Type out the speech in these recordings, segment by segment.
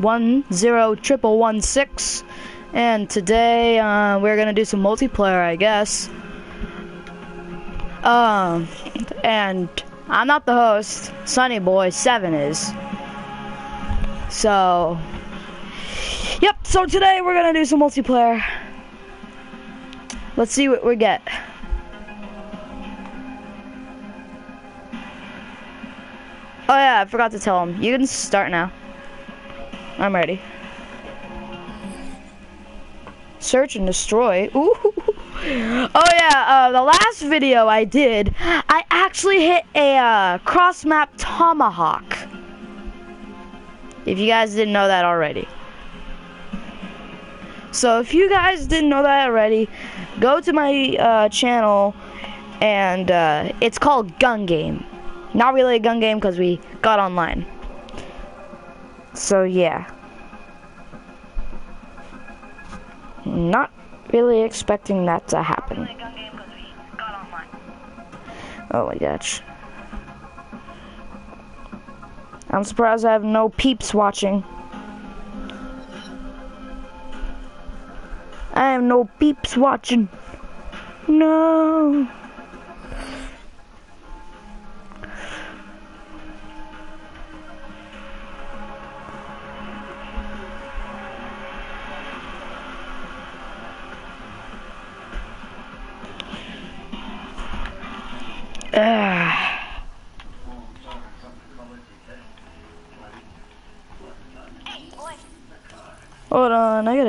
one zero triple one six, and today uh, we're gonna do some multiplayer, I guess. Um, and I'm not the host. Sunny Boy Seven is. So, yep. So today we're gonna do some multiplayer. Let's see what we get. Oh yeah, I forgot to tell him. You can start now. I'm ready. Search and destroy. Ooh. Oh yeah, uh, the last video I did, I actually hit a uh, cross map tomahawk. If you guys didn't know that already. So if you guys didn't know that already, go to my uh, channel and uh, it's called Gun Game. Not really a gun game because we got online. So yeah. Not really expecting that to happen. Oh my gosh. I'm surprised I have no peeps watching. I have no peeps watching. No.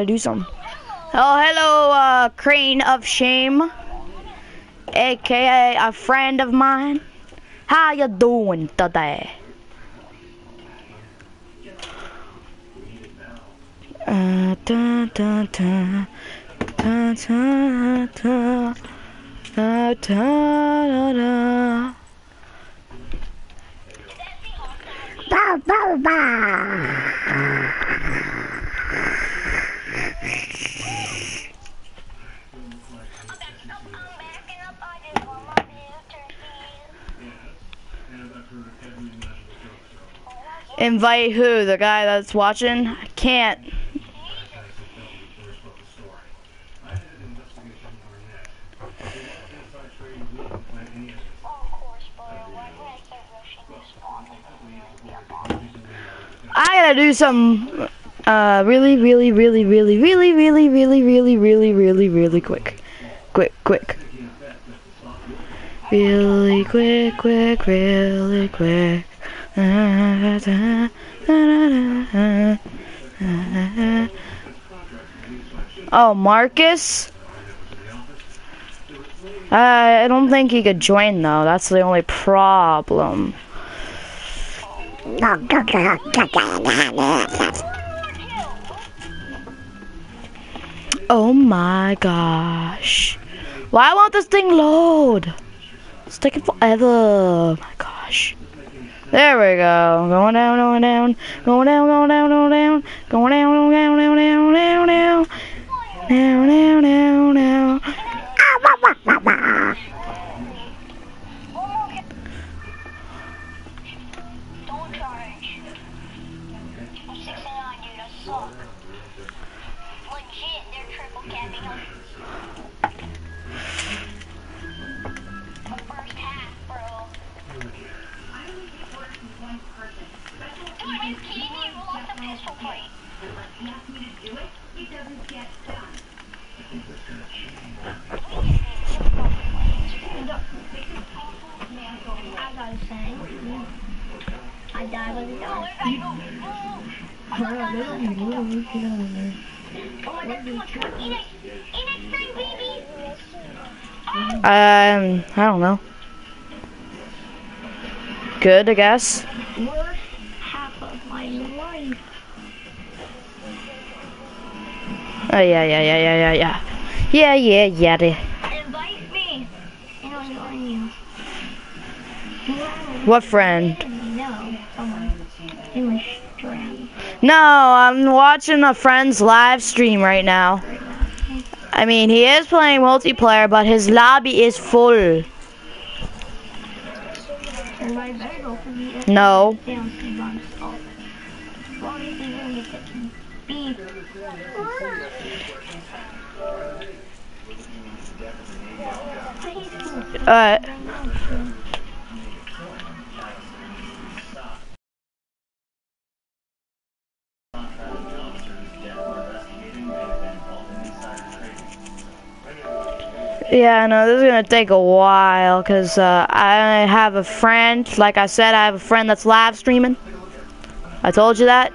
Gotta do something. Oh, hello, uh, Crane of Shame, aka a friend of mine. How you doing today? Uh, da, da, da, da, da, da, da, da, da. Ba, ba, ba. Invite who? The guy that's watching? I can't. I gotta do some uh really really really really really really really really really really really quick. Quick quick. Really quick quick really quick. Oh, Marcus? Uh, I don't think he could join though. That's the only problem. Oh my gosh. Why won't this thing load? It's taking forever. Oh my gosh. There we go. Going down, going down, going down, going down, going down, going down, going down, going down, down, down, down, down, down, down. Um, I don't know. Good, I guess. Worst half of my life. Oh yeah, yeah, yeah, yeah, yeah, yeah. Yeah, yeah, yeah. yeah. Invite me, and I'll join you. What friend? No, I'm watching a friend's live stream right now. I mean, he is playing multiplayer, but his lobby is full. No. They Yeah, no, this is gonna take a while because uh, I have a friend. Like I said, I have a friend that's live streaming. I told you that.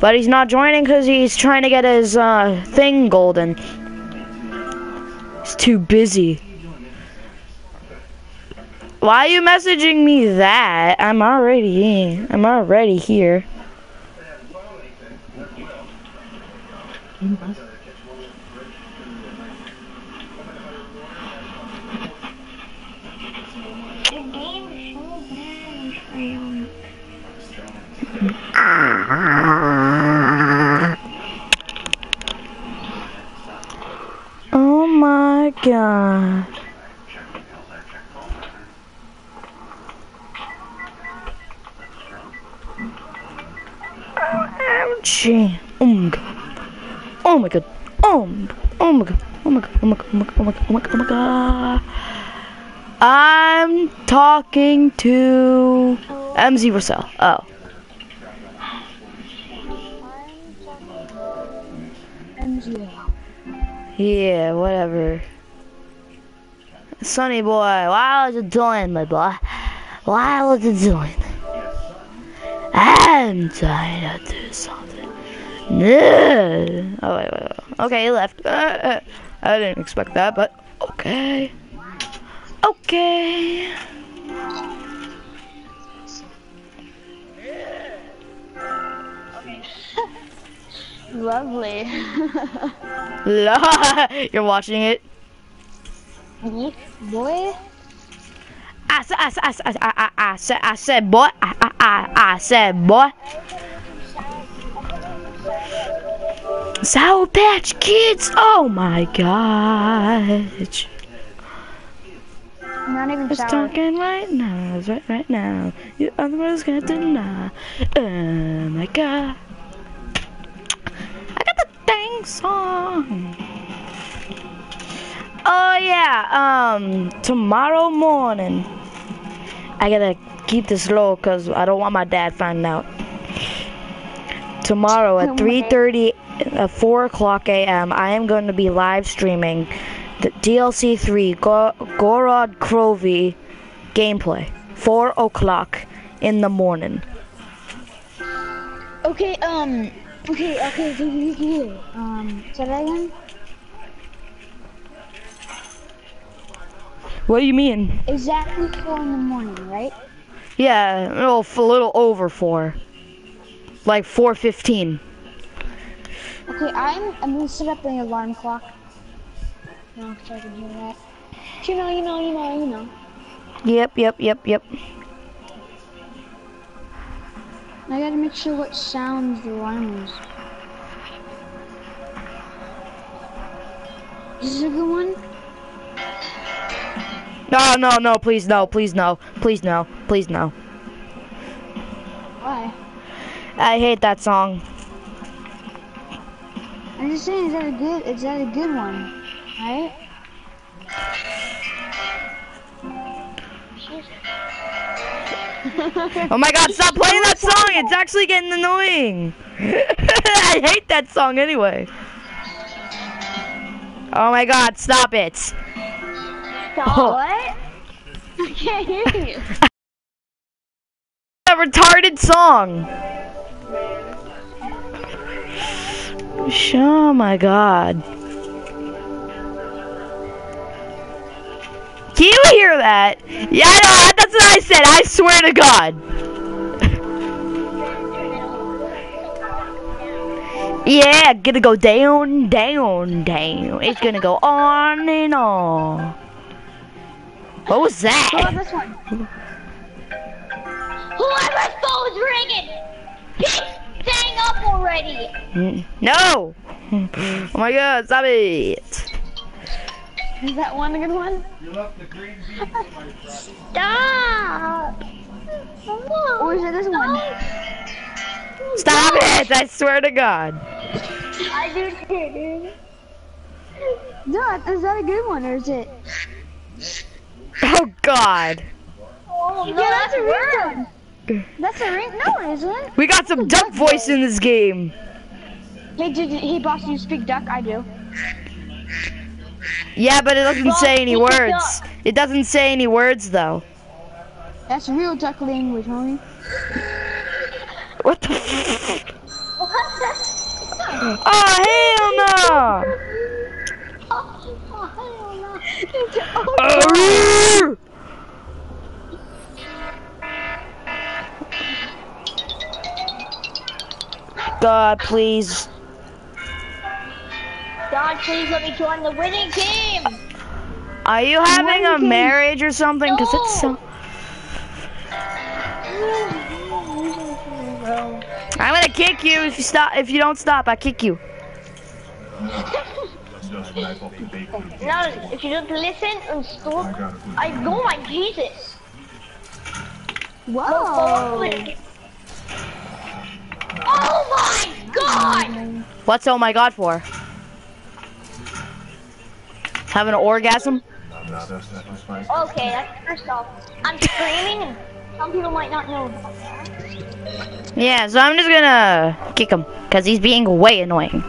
But he's not joining because he's trying to get his uh, thing golden. He's too busy. Why are you messaging me that? I'm already. I'm already here. The Oh my god. OMG. Oh my god. Oh my god. Oh my god. Oh my god. Oh my god. Oh my god. Oh my god. Oh my god. Oh my god. Oh. I'm talking to MZ Russell. Oh. Yeah, whatever. Sonny boy, what was you doing, my boy? What was you doing? I'm trying to do something. Oh, wait, wait, wait. Okay, he left. Uh, uh, I didn't expect that, but okay. Okay. Lovely. You're watching it? yeah, boy. I said, I said, I said, I, I, I said, I said, boy, I, I, I, I said, boy. Sour Patch Kids, oh my gosh. Not even It's talking right now, it's right, right now. You otherwise gonna deny. Oh my god. I got the dang song. Oh yeah, um, tomorrow morning. I gotta keep this low because I don't want my dad finding out. Tomorrow at 3:30, at 4 o'clock a.m. I am going to be live streaming the DLC 3 Go- Gorod Krovi gameplay. 4 o'clock in the morning. Okay, um, okay, okay, okay, okay. Um, say that again? What do you mean? Exactly four in the morning, right? Yeah, a little, a little over 4. Like 4:15. Okay, I'm, I'm gonna set up an alarm clock. No, so I can hear that. You know, you know, you know, you know. Yep, yep, yep, yep. I gotta make sure what sounds the alarm is. Is this a good one? No, no, no, please no, please no, please no, please no. Why? I hate that song. I'm just saying, is that a good, is that a good one? Right? Oh my god, stop playing that song! It's actually getting annoying! I hate that song anyway. Oh my god, stop it! Stop, Oh. what? I can't hear you. A retarded song! Oh my god. You hear that? Yeah, I know, that's what I said, I swear to god. Yeah, gonna go down, down, down. It's gonna go on and on. What was What that? about this one? Whoever's phone is ringing! Please hang up already! No! Oh my god, stop it! Is that one a good one? You left the green bean. Stop! Or is it this one? Stop it! I swear to God. I do too, dude. is that a good one or is it? Oh God. Oh, no, that's a ringtone. That's a ring. No, it isn't. It? We got some duck voice in this game. Hey, did hey boss, do you speak duck? I do. Yeah, but it doesn't say any words. It doesn't say any words though. That's real duck language, homie. What the? F- oh hell no! Arrgh! God, please. God, please let me join the winning team. Are you having a Winning. marriage or something? Cause it's so. I'm gonna kick you if you stop. If you don't stop, I kick you. No, if you don't listen and stop, I go my Jesus. Whoa. Oh my God! What's oh my god for? Having an orgasm? Okay, that's first off. I'm screaming some people might not know. Yeah, so I'm just gonna kick him because he's being way annoying.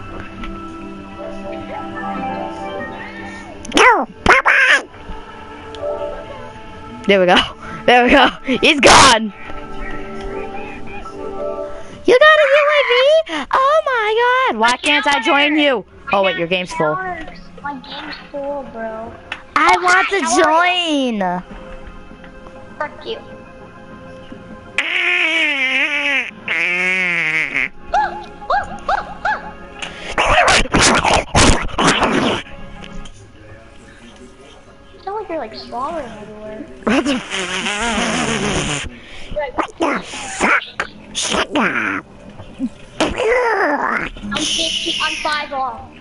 There we go. There we go. He's gone. You got a UAV? Oh my god. Why can't I join you? Oh wait, your game's full. My game's full, bro. I want to How join. Fuck you. sound like you're like swallowing everywhere. What the f- I'm 50, I'm five off.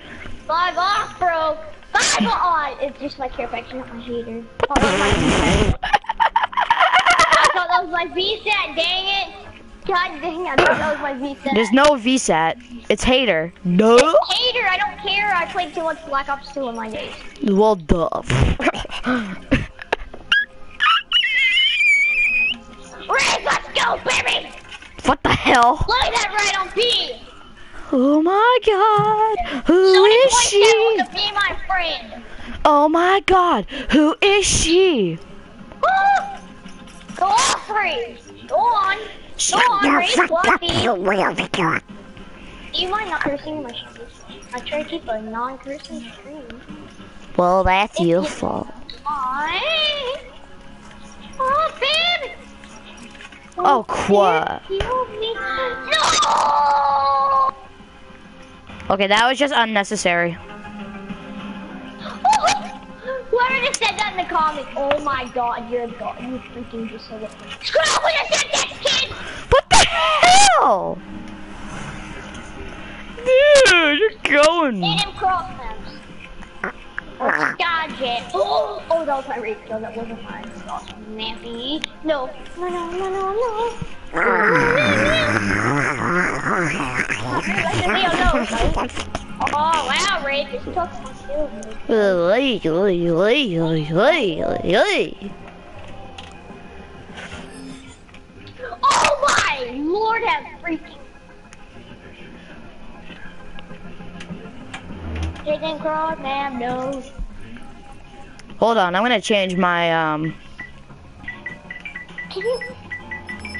Five off, bro. Five off. It's just my care package, not my heater. Oh. I thought that was my VSAT. Dang it. God dang, I thought that was my VSAT. There's no VSAT. It's hater. No. Hater, I don't care. I played too much Black Ops 2 in my days. Well, duh. Rick, let's go, baby. what the hell? Look at that right on P. Oh my god. Who Somebody is she? to be my friend. Oh my god. Who is she? Go on, free. Go on. Go on, race Fluffy. You mind not cursing my shows? I try to keep a non-cursing stream. Well, that's your fault. Why? Oh, babe! Oh, Qua. Kill me. No! Okay, that was just unnecessary. Whoever just said that in the comments, oh my god, you're a god. You freaking just said it. Screw up when said that, kid! What the hell? Dude, you're going. Hit him cross. Oh, dodge it. Oh, oh, that was my race kill. That wasn't mine. Nappy. No, no, no, no, no, no. Oh, wow, Ray, just took my oi. Oh my lord, have freaking. Chicken cross, ma'am, no. Hold on, I'm gonna change my um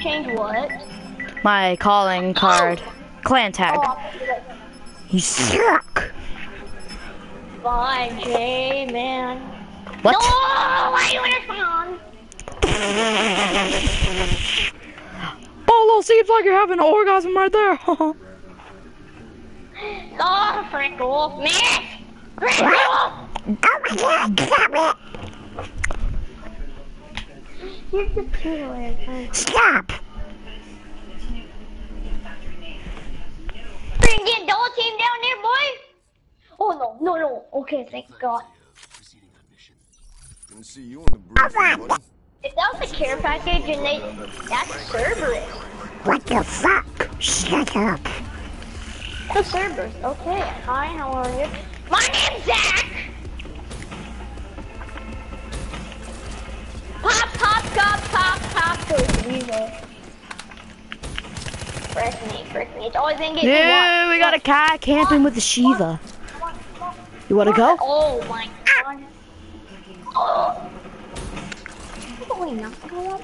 change what? my calling card. Clan tag. Oh, You suck. bye, J man. What? No, why you in a song? Bolo seems like you're having an orgasm right there. Oh, frick off, man! Frick off! You're just too. Stop. Bring the adult team down there, boy! Oh no, no, no. Okay, thank God. Didn't see you in the buddy. If that was a care package and they, that's Cerberus. What the fuck? Shut up. The Cerberus. Okay. Hi, how are you? My name's Zach! Pop, pop, pop, pop, pop, goes Weasel. Frick me, frick me. It's always in getting Yeah, we got a cat camping with the Shiva. You wanna go? Oh my god. Oh. Wait, not go up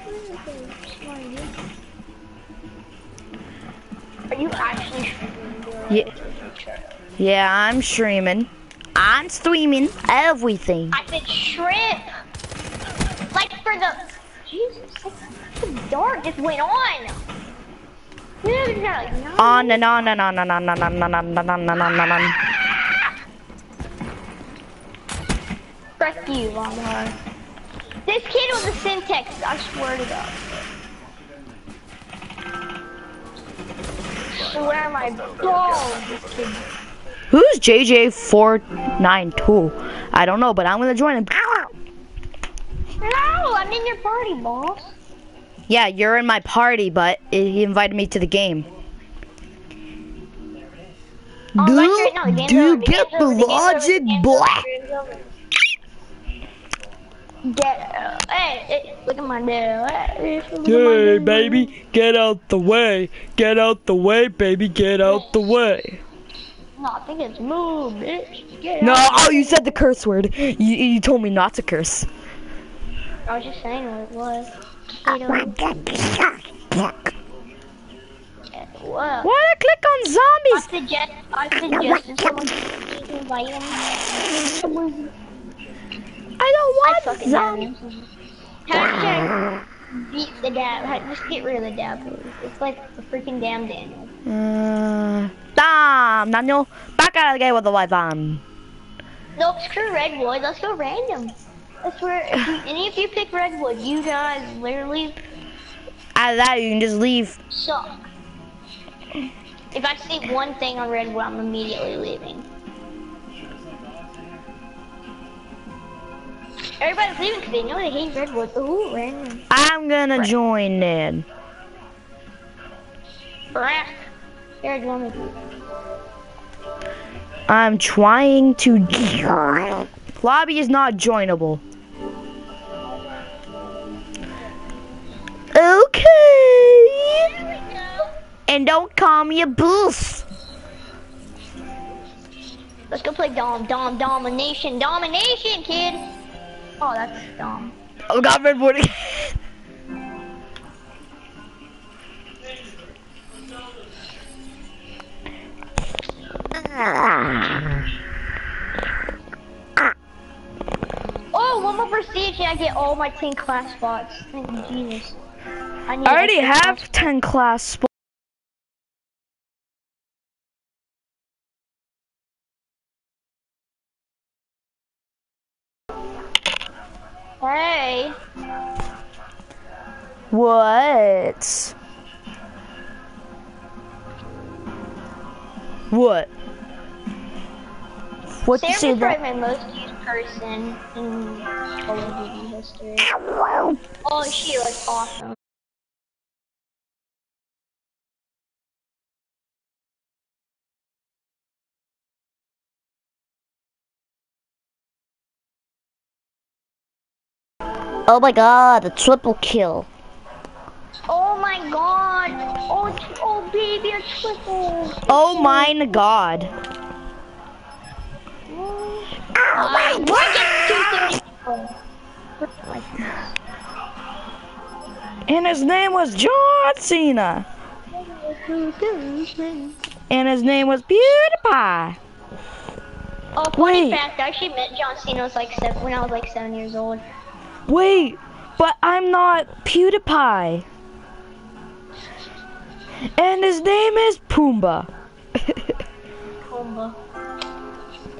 Are you actually Yeah. Yeah, I'm streaming. I'm streaming everything. I said shrimp. Like for the Jesus, like, the dark just went on. No, no, no. On and on and on and on and on and on and on and on and on. Frick you, Longhorn. This kid was a syntax, I swear to God. Swear my balls. Who's JJ492? I don't know, but I'm gonna join him. No, I'm in your party, boss. Yeah, you're in my party, but he invited me to the game. Oh, Do, right, no, the do you the get the over, the game's over, the logic, game's boy? over, the game's over. Get, uh, hey, hey, look at my nail. Hey, look at Hey, nail. baby, get out the way. Get out the way, baby, get out the way. No, I think it's move, bitch. Get No, out. oh, you said the curse word. You, you told me not to curse. I was just saying what it was. You what? Why did I click on I zombies? suggest, I suggested someone to invite him. I don't want fucking zombies. dab him. Hashtag beat the dab. Just get rid of the dab. It's like the freaking damn Daniel. Uh, damn, Daniel, back out of the game with the white van. Nope, screw Redwood. Let's go random. That's where if you, any of you pick Redwood, you guys literally Out of that, you can just leave. suck. If I see one thing on Redwood, I'm immediately leaving. Everybody's leaving because they know they hate Redwood. Ooh, random. I'm gonna join then. Brack. Here, want me? I'm trying to. Lobby is not joinable. And don't call me a boof. Let's go play Dom, Dom, Domination, Domination, kid. Oh, that's Dom. Oh god, Redwood again. Oh, one more prestige and I get all my 10 class spots. Thank you, Jesus. I, need I already have class- 10 class spots. Hey. What? What? What you Sarah's say probably that? my most used person in Call of Duty history. Oh, she looks awesome. Oh my god, a triple kill. Oh my god. Oh, oh baby, a triple. Oh my god. I get 274. And his name was John Cena. And his name was PewDiePie. Oh, funny Wait. fact, I actually met John Cena was like seven, when I was like seven years old. Wait, but I'm not PewDiePie. And his name is Pumbaa. Combo.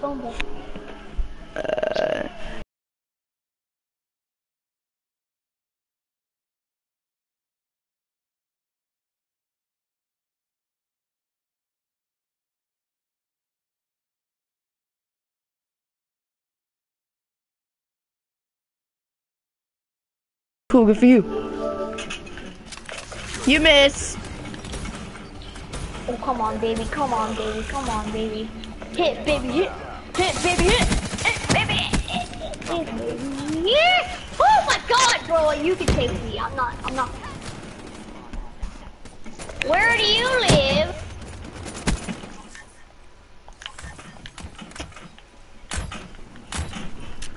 Combo. Uh, cool, good for you. You miss. Oh, come on, baby. Come on, baby. Come on, baby. Hit, baby. Hit. Hit, baby. Hit. Hit, baby. Hit, hit, baby. Yeah. Oh my God, bro. You can take me. I'm not. I'm not. Where do you live?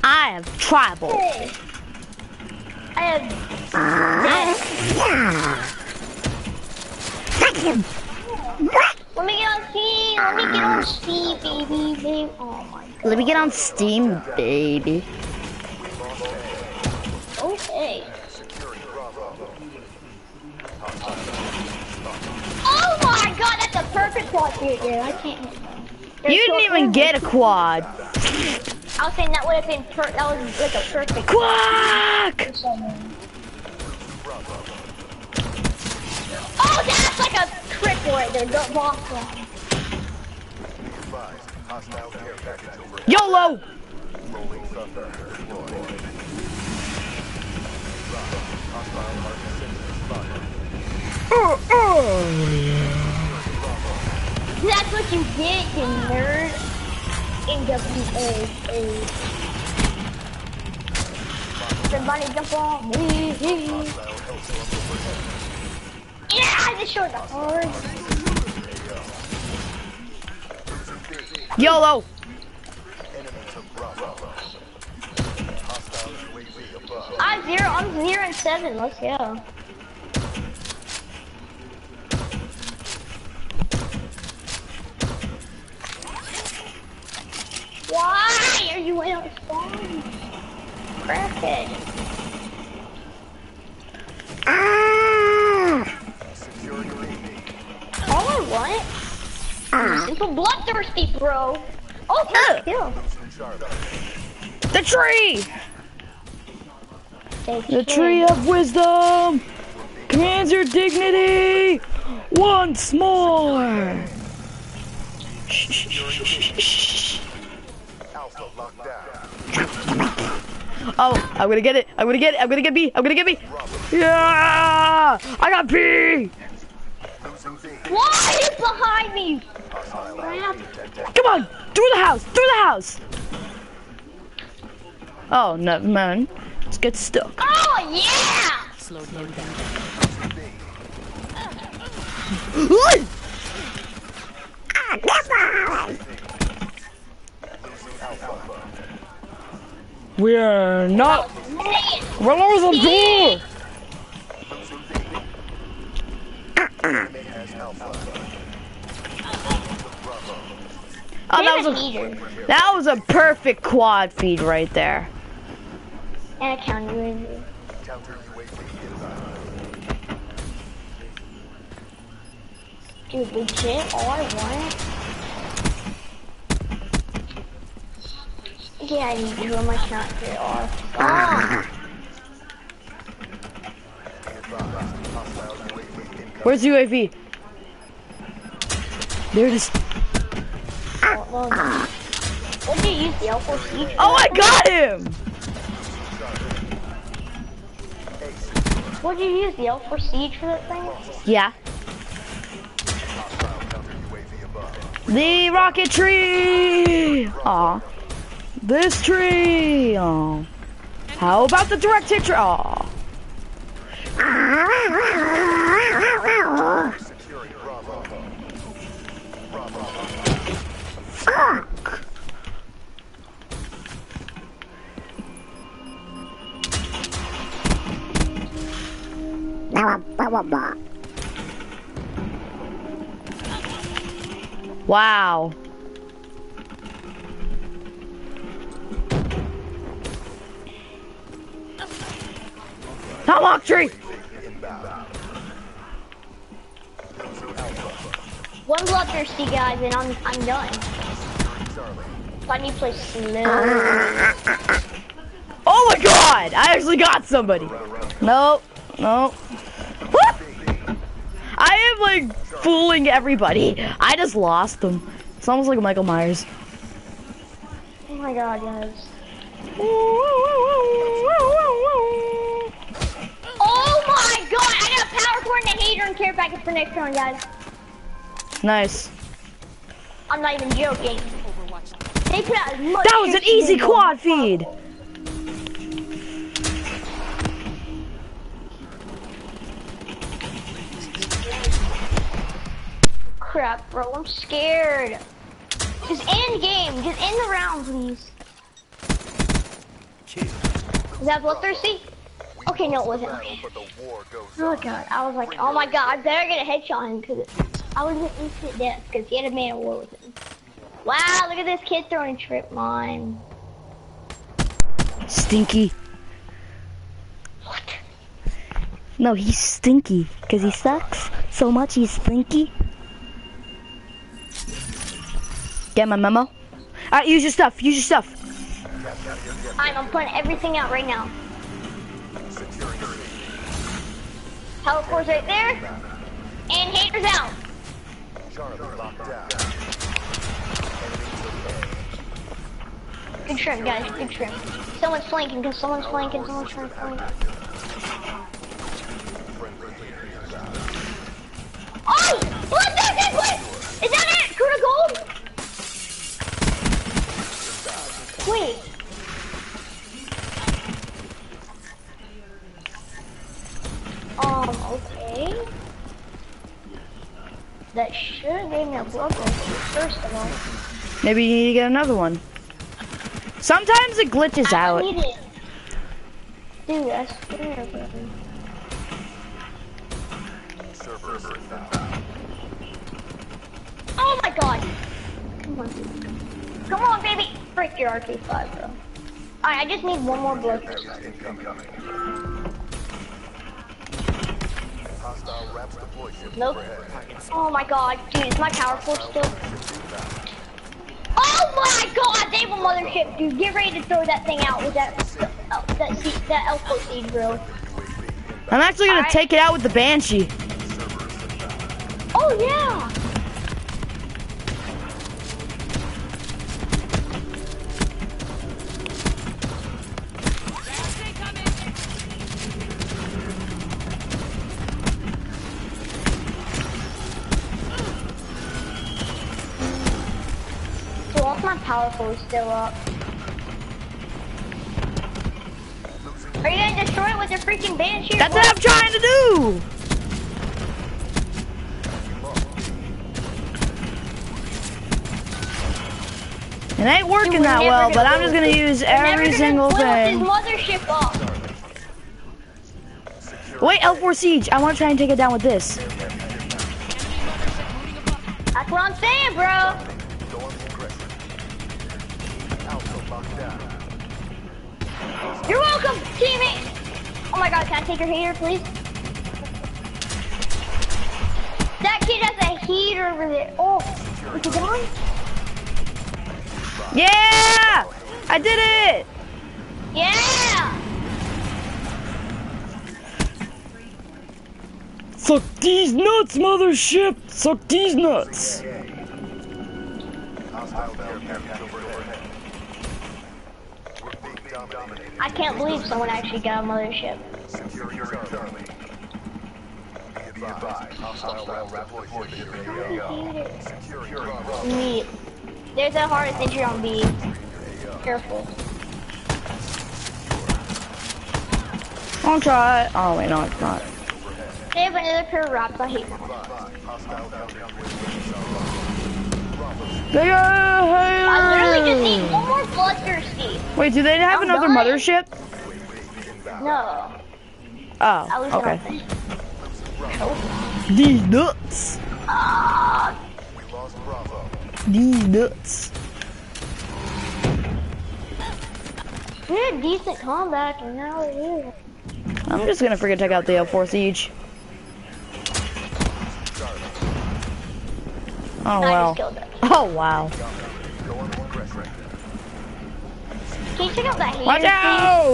I have tribal. Hey. Have. Let me get on Steam. Let me get on Steam, baby. baby. Oh my God. Let me get on Steam, baby. Okay. Oh my god, that's a perfect quad here, dude. I can't. There's You didn't so even get a quad. I was saying that would have been per. That was like a perfect. Quack! Oh, that's like a trick right there. Don't walk on. Hostile care package over YOLO! rolling thunder deployed. Hostile mark sensor spotted. That's what you get, you nerd. NWA. Somebody jump on me. Yeah, I just showed the hard. YOLO! Enemy took Bravo. Hostile UAV above. I'm zero. I'm zero and seven. Let's go. Why are you in a spawn? Crackhead. All I want is ah! simple bloodthirsty, bro. Oh, first ah! kill. The tree! The tree of wisdom commands your dignity once more. Oh, I'm gonna get it. I'm gonna get it. I'm gonna get B. I'm gonna get B. Yeah! I got B. Why is behind me? Come on, through the house. Through the house. Oh, no, man. Let's get stuck. Oh yeah! We're ah, not. Man. We're losing B. Enemy has Alpha. Oh, that was it, a that was a perfect quad feed right there. And a counter UAV. Counter UAV inbound. Dude, legit, all I want. Yeah, I need to run my counter off. Ah, Be advised. Hostile UAV incoming. Where's the UAV? There it is. oh, what did you use the L4 siege? for Oh, I got him. What did you use the L4 siege for that thing? Yeah. Hostile counter UAV above. The rocket tree. Aw. This tree. Aw. How about the direct hit tree? Oh. Fuck. Wow. Tomahawk tree. One bloodthirsty guys, and I'm I'm done. I need to play slow. Oh my god! I actually got somebody. Nope. Nope. What? I am like fooling everybody. I just lost them. It's almost like Michael Myers. Oh my god, yes. Oh my god, I got a power coordinator and care package for next round, guys. Nice. I'm not even joking. They put out much That was an easy quad feed. Crap, bro, I'm scared. Just end game. Just end the round, please. Is that bloodthirsty? Okay, no, it wasn't. Okay. But the war Oh god, I was like, oh my god, I better get a headshot on him because I was in instant death because he had a man of war with him. Wow, look at this kid throwing a trip mine. Stinky. What? No, he's stinky because he sucks so much. He's stinky. Get my memo. Alright, use your stuff. Use your stuff. I'm, I'm putting everything out right now. Teleport's right there. And haters out. Good trim, guys. Good trim. Someone's flanking, because someone's flanking, someone's trying to flank. Oh! What the heck? What? Is that it? Kuna gold? Wait. Um, okay. That should have gave me a blood first of all. Maybe you need to get another one. Sometimes it glitches I out. need it. Dude, I swear, bro. Oh my god! Come on. Come on, baby! Break your RK5, bro. Alright, I just need one more blood. Nope. Oh my god, dude, is my power force still? Oh my god, they have a mothership, dude. Get ready to throw that thing out with that uh, that se- that L4 Siege, bro. I'm actually gonna Alright. take it out with the Banshee. Oh yeah! Still up? Are you gonna destroy it with your freaking banshee? That's what? I'm trying to do. It ain't working Dude, that well, but I'm just gonna use we're every single thing. This mothership up. Wait, L4 Siege. I want to try and take it down with this. That's what I'm saying, bro. Go on the aggressor. Alpha locked down. You're welcome, teammate. Oh my god, can I take your heater, please? That kid has a heater over there. Oh, is it on? Yeah! I did it! Yeah! Suck these nuts, mothership! Suck these nuts! Hostile care package overhead. We're being dominated. I can't believe someone actually got a mothership. Securing Charlie. Be advised. Hostile wraps deploy ship AO. Securing Bravo. Me. There's a hardest entry on B. Careful. I'll try it. Oh, wait, no, it's not. They have another pair of wraps. I hate them. Hostile counter I literally just need one more bloodthirsty. Wait, do they have I'm another done. mothership? No. Oh, okay. nothing. These nuts. Bravo. These nuts. we had decent combat, and now it is. I'm just gonna freaking check out the L4 Siege. Oh, oh, wow. Oh, wow. Go on the aggressor. Can you check out that heater, Watch out!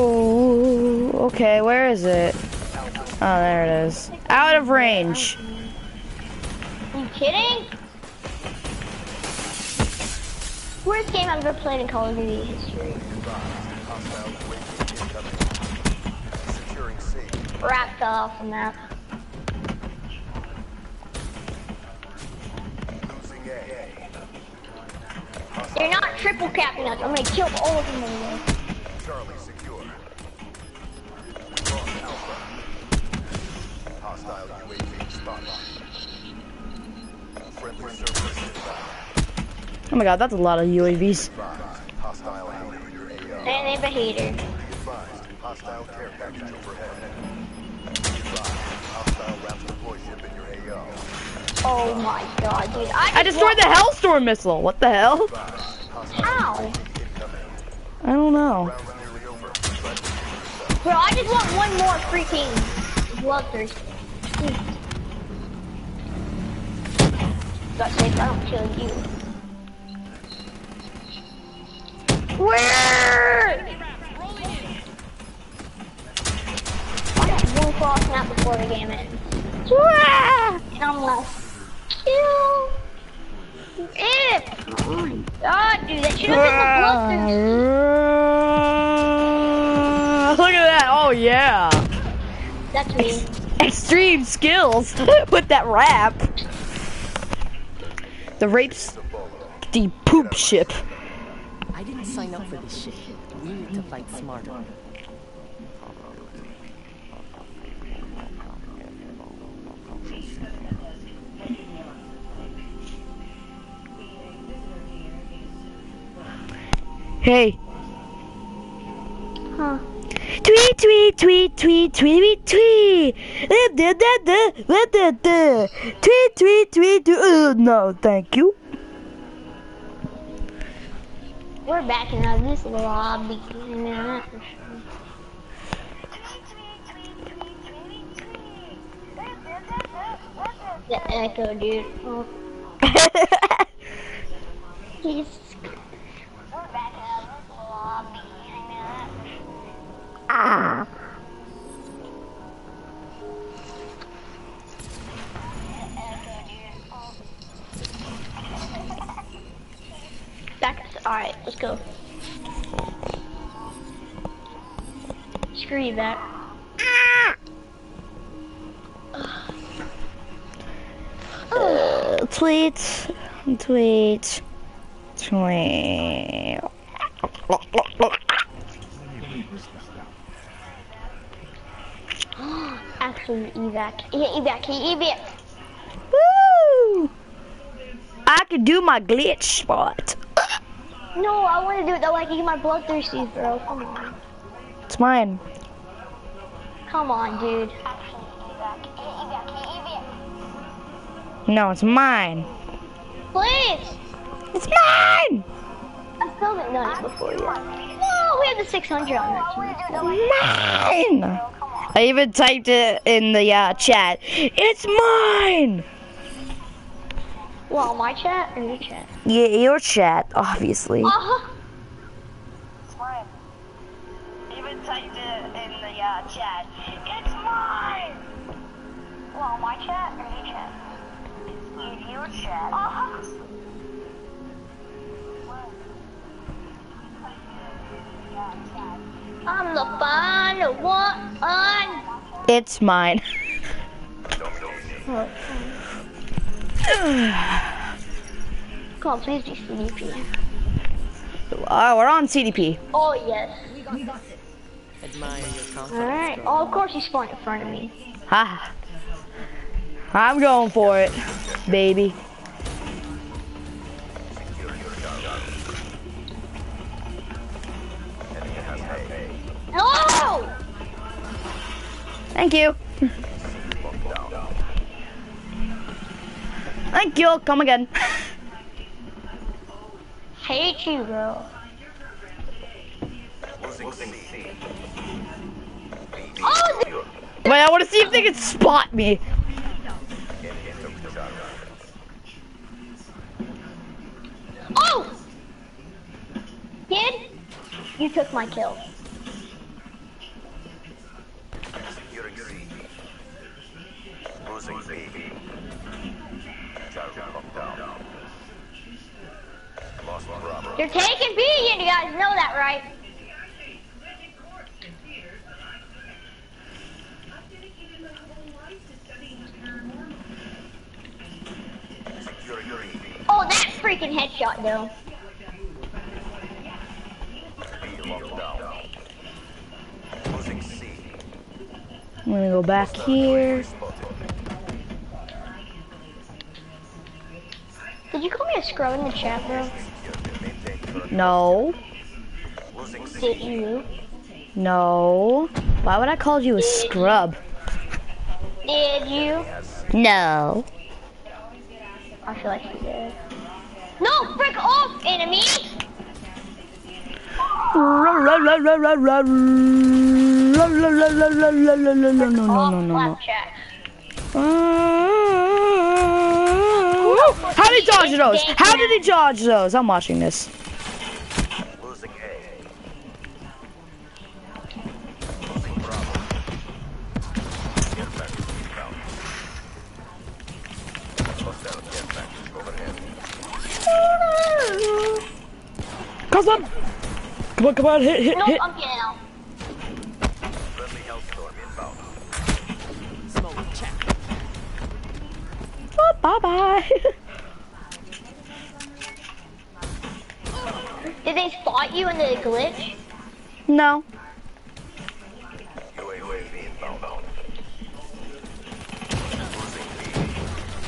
Okay, where is it? Oh, there it is. Out of range. Are you kidding? Worst game I've ever played in Call of Duty history. Hostile UAV incoming. Securing C. Wrapped off on that. They're not triple capping us. I'm gonna kill all of them anyway. Charlie secure. Lost Alpha. Hostile UAV spotted. Friendly server inbound. Oh my god, that's a lot of UAVs. Advised. Hostile HATR in. And they have a HATR. Hostile care package overhead. Hostile rapid deploy ship in your AO. Oh my god, dude. I, I destroyed the Hellstorm missile. What the hell? How? I don't know. Bro, I just want one more freaking bloodthirst. Got safe, I don't kill you. Where? I got one cross snap before the game ends. And I'm left. Kill. It. Oh dude, that should have been the bloodthirst. Look at that. Oh yeah. That's me. Extreme skills with that rap. The rapes the poop ship. I didn't sign up for this shit. We need to fight smarter. Hey. Huh. Tweet, tweet, tweet, tweet, tweet, tweet. Da, da. Tweet, tweet, tweet. tweet. Uh, no, thank you. We're backing out of this lobby. The echo, dude. Oh, he's. Back. Alright, let's go. Screw you back. Uh, tweet, tweet, tweet. Actually, evac. Yeah, evac. Evac. Woo! I could do my glitch spot. No, I want to do it though. Like, get my bloodthirsties, bro. Come on. It's mine. Come on, dude. No, it's mine. Please. It's mine. I done it before yet. No, we have the 600 on that. Mine. I even typed it in the uh, chat. It's mine. Well, my chat or your chat? Yeah, your chat, obviously. Uh-huh. Even typed it in the uh, chat. It's mine! Well, my chat or your chat? Y- Your chat. Uh-huh. I'm the final one. It's mine. Come on, please be CDP. Uh, we're on CDP. Oh, yes. Admire your confidence. Alright. Oh, of course he spawned in front of me. Ha. I'm going for it, baby. No! Thank you. Thank you. Come again. Hate you, bro. Oh, Wait, I want to see if they can spot me. oh! Kid, you took my kill. You're taking B, you guys know that, right? Oh, that freaking headshot, though. I'm gonna go back here. Did you call me a scrub in the chat, bro? No. Did you? No. Why would I call you a scrub? Did you? No. I feel like you did. No, frick off, enemy! How did he dodge those? How did he dodge those? I'm watching this. Come on. Come on, come on, hit, hit, Nope, hit. I'm getting out. Friendly Hellstorm inbound. Smoke check. Oh, bye bye. Did they spot you in the glitch? no.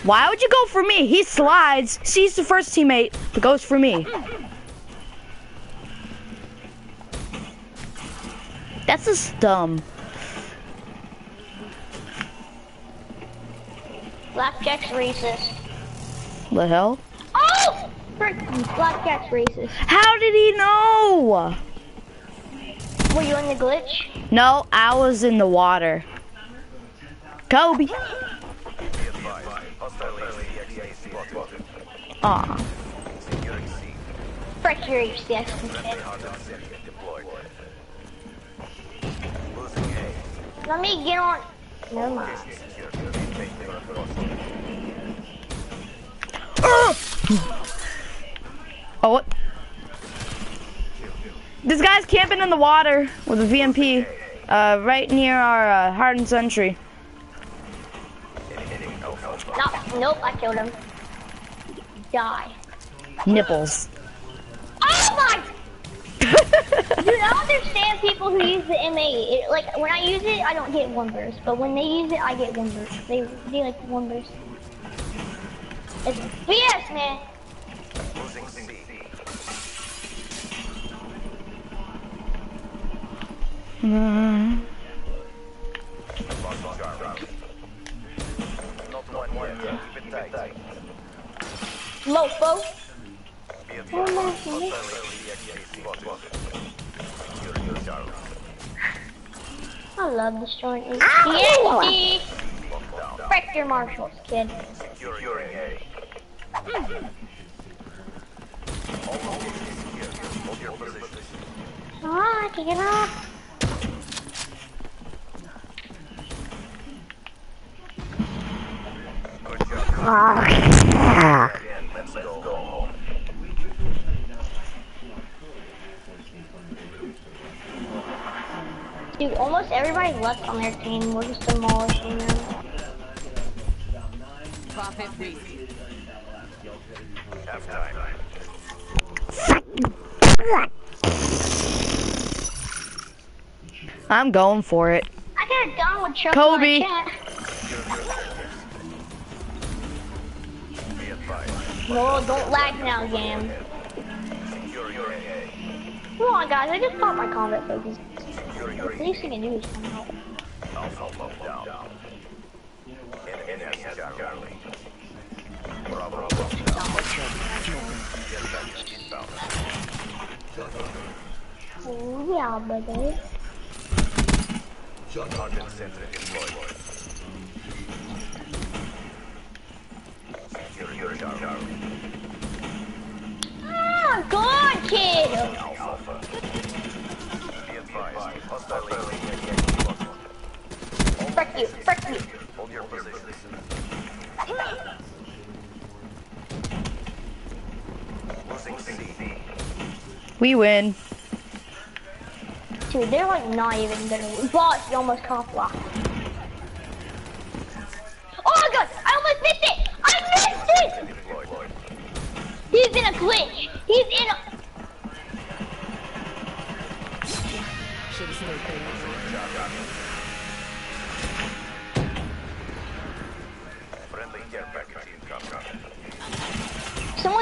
Why would you go for me? He slides, sees the first teammate, but goes for me. That's just dumb. Blackjack's racist. The hell? Oh! Frick, Blackjack's racist. How did he know? Were you in the glitch? No, I was in the water. Kobe. Be advised. Hostile HC-XD spotted. Aw. Frick your HC-XD Let me get on. Never mind. Secure. Maintain current posture. Oh, what? This guy's camping in the water with a VMP, uh, right near our uh, hardened sentry. No, nope, I killed him. Die. Nipples. Oh my! Dude, I don't understand people who use the M8. It, like, when I use it, I don't get one burst. But when they use it, I get one burst. They, they like one burst. It's BS, man. Mm. Lost I love destroying. Frick your marshals, kid. Position. Ah, kick it off. Good job. Again, let's go home. Dude, almost everybody left on their team. We're just demolishing them. Profit. I'm going for it. I got a gun with Chuck Kobe. in my chat. Be advised. No, don't lag now, game. Come on, guys. I just popped my combat focus. The least thing I do is come out. Alpha lockdown. Enemy has Charlie. Bravo lockdown. Get back inbound. Yeah, baby. Hardened sentry deployed. Securing Charlie. Ah, God, kid. Frick you, frick you. Hold your position. We win. Dude, they're like not even gonna. Boss, you almost caught block. Oh my god, I almost missed it! I missed it! He's in a glitch. He's in a. Friendly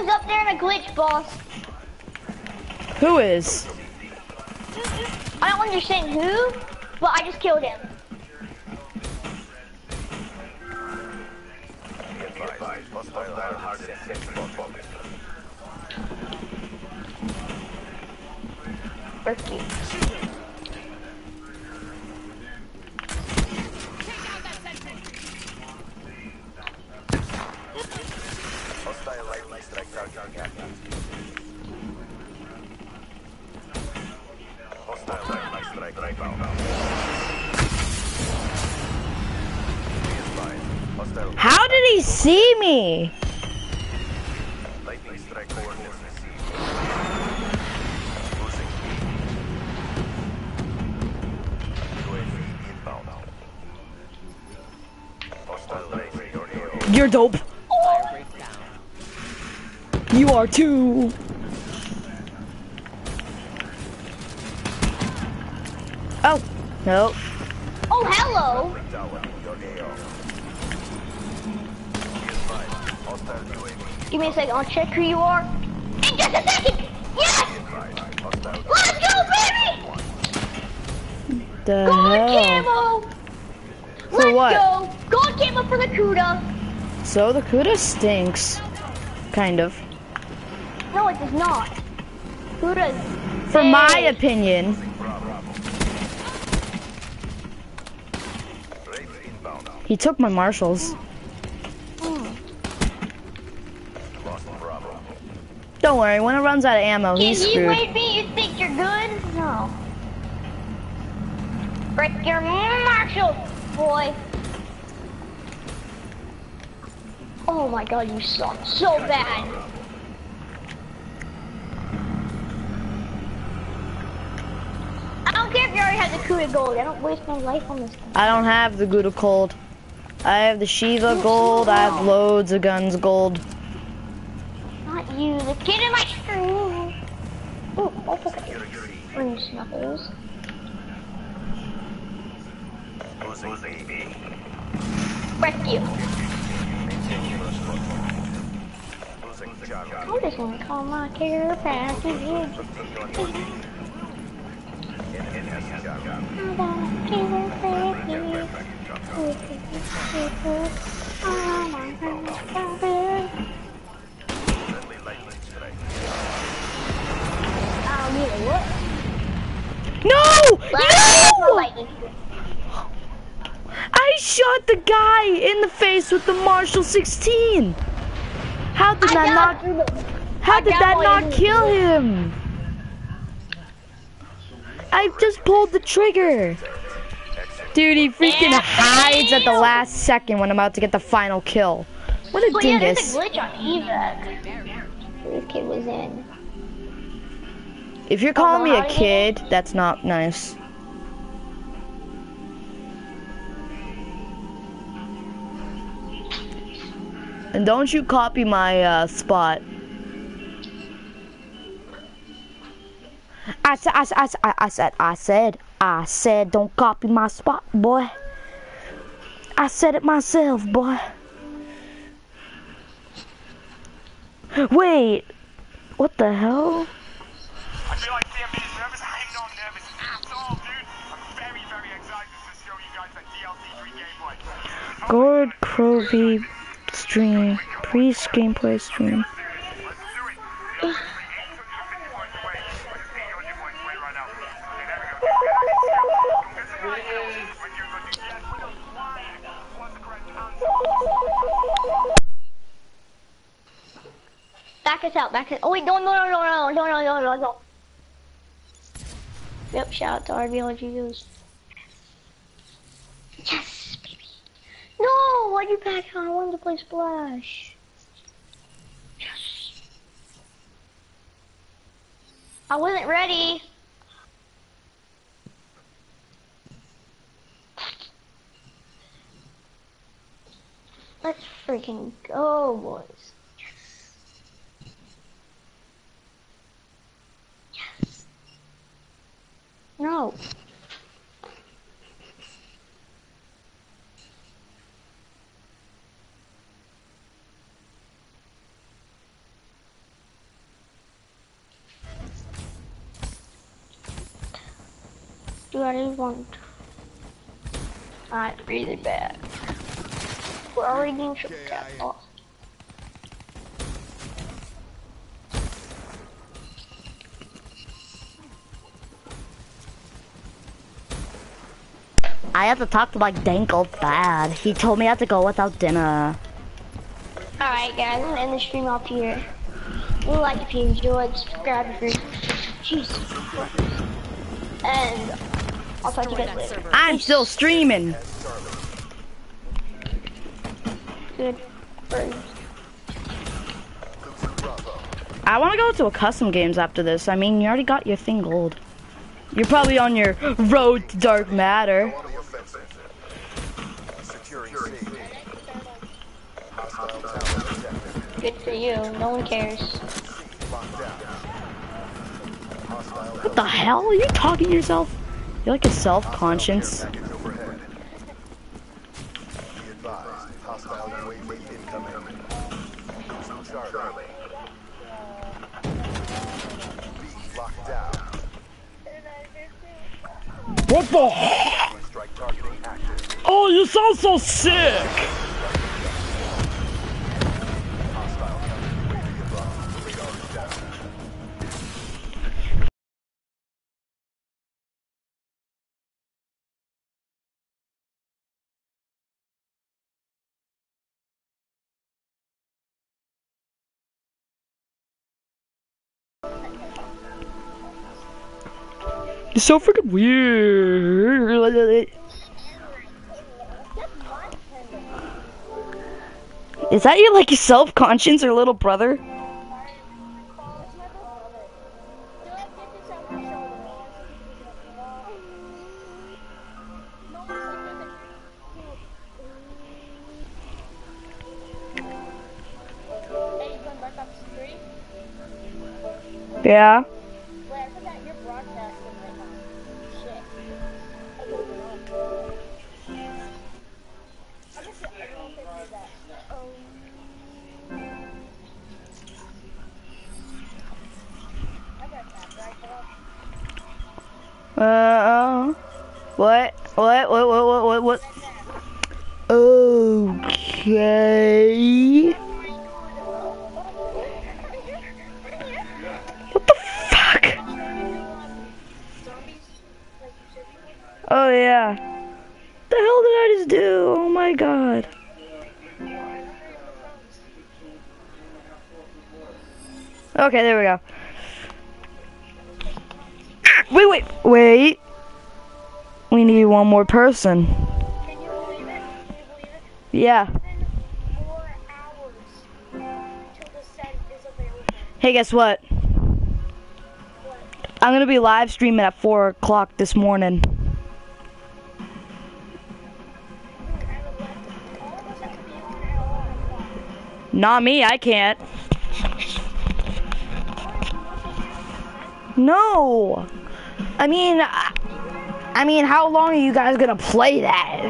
Someone's up there in a glitch, boss. Who is? I don't understand who, but I just killed him. Be You're dope. You are too. Oh, no. Give me a second. I'll check who you are. In just a second. Yes. Let's go, baby. The Gold hell? camo. For Let's what? go. Gold camo for the Kuda. So the Kuda stinks. Kind of. No, it does not. Kuda's. For my opinion. He took my marshals. Don't worry, when it runs out of ammo, Can he's you screwed. wait me? You think you're good? No. Break your marshal, boy. Oh my god, you suck so bad. I don't care if you already have the Kuda gold. I don't waste my life on this thing. I don't have the Gouda Cold. I have the Sheiva gold. I have loads of guns gold you the kid in my screen. Ooh, I'll pick up orange snuffles. Wreck you. I just want to call my care package. I got a care package. I don't need a what? No! No! I shot the guy in the face with the Marshal 16. How did I that not? the. How I did that not kill him? I just pulled the trigger. Dude, he freaking Yeah. hides at the last second when I'm about to get the final kill. What a Well, yeah, there's a glitch on evac. This kid was in. If you're calling me a how do you- kid, that's not nice. And don't you copy my uh, spot. I I said, I said, I said, I said, I said, don't copy my spot, boy. I said it myself, boy. Wait, what the hell? I feel like TMB is nervous. I'm not nervous at all, dude. I'm very, very excited to show you guys that DLC 3 gameplay. Gorod Krovi stream, priest gameplay stream. Let's do it. We are 850 points away. 800 points away right now. Okay, there we go. Don't get some right now. When you're going to yes, we know why was the correct answer. Back us out, back us. Oh wait, no, no, no, no, no, no, no, no, no, no. Yep, shout out to RBLGs. Yes, baby. No, why'd you back out? I wanted to play Splash. Yes. I wasn't ready. Let's freaking go, boys. No. Do I want? Alright, really bad. We're already getting shot. I have to talk to like Dankle bad. He told me I have to go without dinner. Alright guys, I'm gonna end the stream off here. A like if you enjoyed, subscribe if you're Jesus Christ. And I'll talk to you guys later. I'm still streaming. Good. Birds. I want to go to a custom games after this. I mean, you already got your thing gold. You're probably on your road to dark matter. You. No one cares. Locked down. Hostile What the hell? Are you talking to yourself? You're like a self-conscious. package overhead. Be advised. Hostile UAV incoming. Losing Charlie. B locked down. What the hell? Strike targeting active. Oh, you sound so sick. It's so freaking weird. Is that your like self-conscious or little brother? Yeah. Uh, what? What? What? What? What? What? What? Okay. What the fuck? Oh yeah. The hell did I just do? Oh my god. Okay, there we go. Wait, wait, wait. We need one more person. Yeah. Hey, guess what? I'm gonna be live streaming at 4 o'clock this morning. Not me, I can't. No. I mean, I, mean, how long are you guys gonna play that?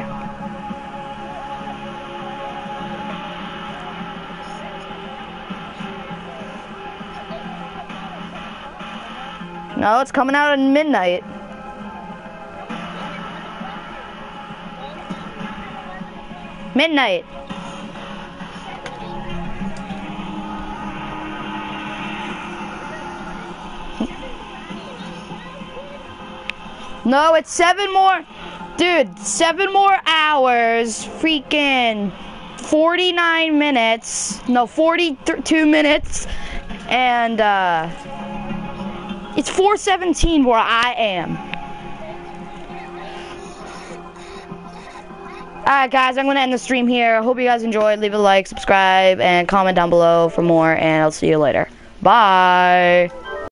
No, it's coming out at midnight. Midnight. No, it's seven more. Dude, seven more hours. Freaking 49 minutes. No, 42 minutes. And, uh, it's 417 where I am. Alright, guys, I'm going to end the stream here. I hope you guys enjoyed. Leave a like, subscribe, and comment down below for more. And I'll see you later. Bye.